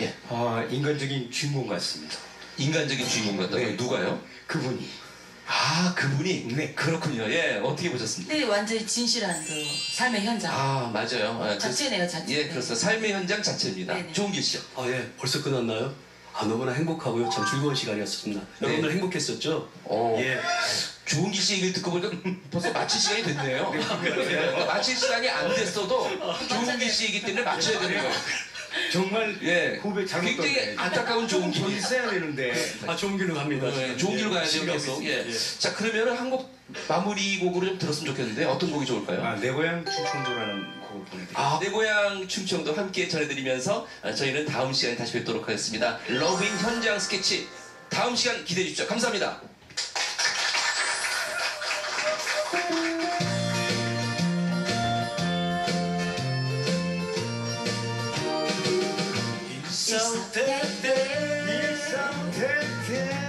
예. 아, 인간적인 주인공 같습니다. 인간적인 주인공 같다고 네. 누가요? 그분이. 아 그분이 네. 그렇군요. 예 어떻게 보셨습니까? 네, 완전히 진실한 그 삶의 현장. 아 맞아요. 아, 그- 자체네요, 자체. 예 그렇습니다. 삶의 현장 자체입니다. 네네. 조은길 씨요. 아, 예. 벌써 끝났나요? 아, 너무나 행복하고요. 참 즐거운 시간이었습니다. 네. 여러분들 행복했었죠? 어. 예. 조은길 씨 얘기를 듣고 보니까 음, 벌써 마칠 시간이 됐네요. 예, 마칠 시간이 안 됐어도 조은길 씨 얘기 때문에 맞춰야 되는 거예요. 정말 예. 고백 잘못 굉장히. 안타까운 좀 조은길. 더 있어야 되는데. 아, 좋은 길로 갑니다. 예, 좋은 길로 가야 돼요 계속. 예. 있습니다. 자 그러면은 한곡 마무리 곡으로 좀 들었으면 좋겠는데 어떤 곡이 좋을까요? 아, 내 고향 충청도라는 곡을 보내드릴게요. 아, 내 고향 충청도 함께 전해드리면서 아, 저희는 다음 시간에 다시 뵙도록 하겠습니다. 러브인 현장 스케치 다음 시간 기대해 주십시오. 감사합니다.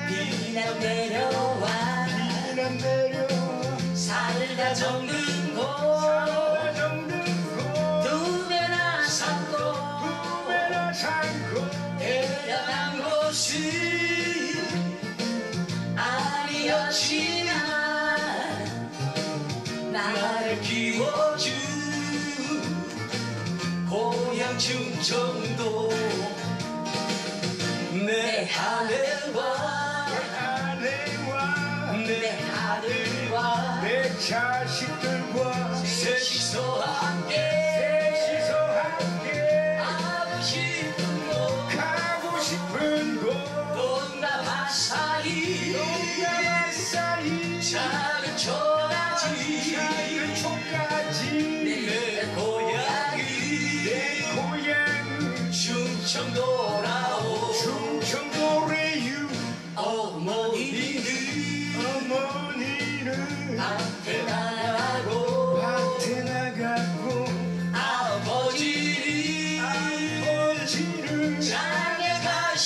비난 내려와. 살다 정든 곳. 두배나 삼고 데려간 곳이 아니었지만 나를 키워준 고향 충청도 내 자식들과 셋이서 함께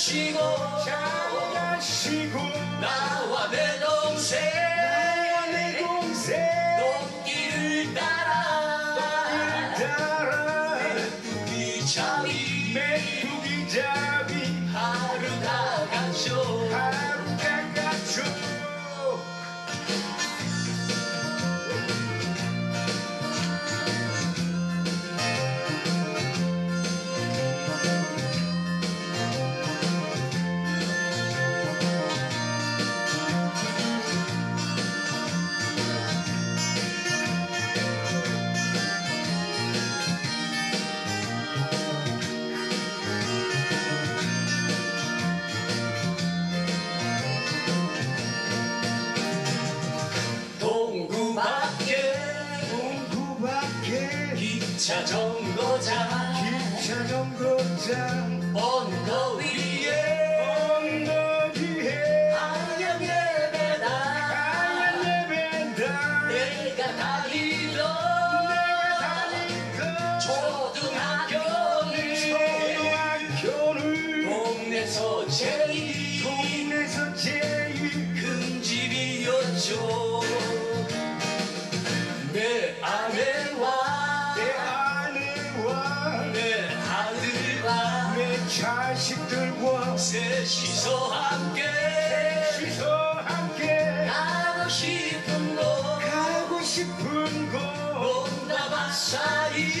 가시고 장가시고 나와 내 동생. 나와 내 동생. 꽃길을 따라. 따라. 우리 자리 메뚜기 잡이 하루가 가죠 기차 정거장 기차 정거장 언덕 위에 언덕 위에 하얀 예배다 하얀 예배당 내가 다니던 다니던 초등학교는 초등학교는 동네에서 제일 동네에서 제일 큰 집이었죠 셋이서 함께. 셋이서 함께. 가고 싶은 곳. 가고 싶은 곳. 동남아 사이